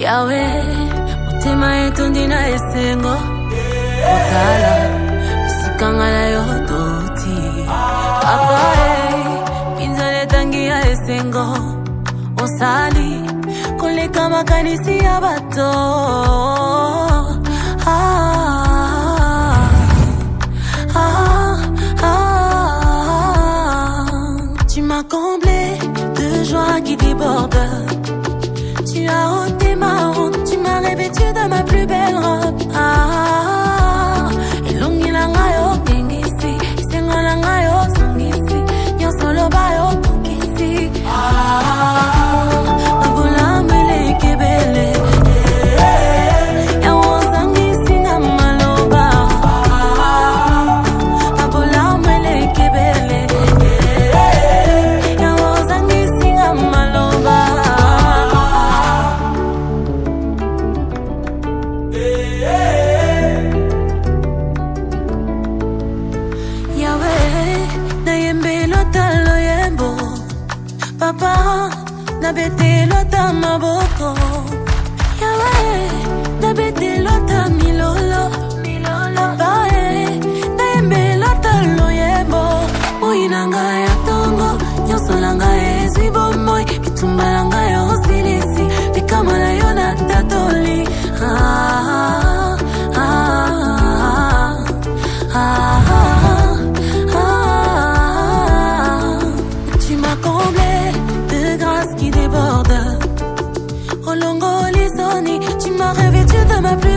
yawe motema etondi na esengo kotala esikanga na yo toti papa kinzala eh, etangi ya esengo osali koleka makanisi ya bato ah. ah, ah, ah comblé de joie qui déborde. la última papa nabetelota maboko yawe nabetelota milolo papa nayembelota loyembo moi na ngai ya ntongo nyonso na ngai ezwi bomoi bitumba na ngai ya osilisi likama na yo na tatoli ah, ah, ah, ah, ah, ah, ah. ah. tu m'as comblé déborde. Au long au horizon, tu m'as rêvé, tu de ma plus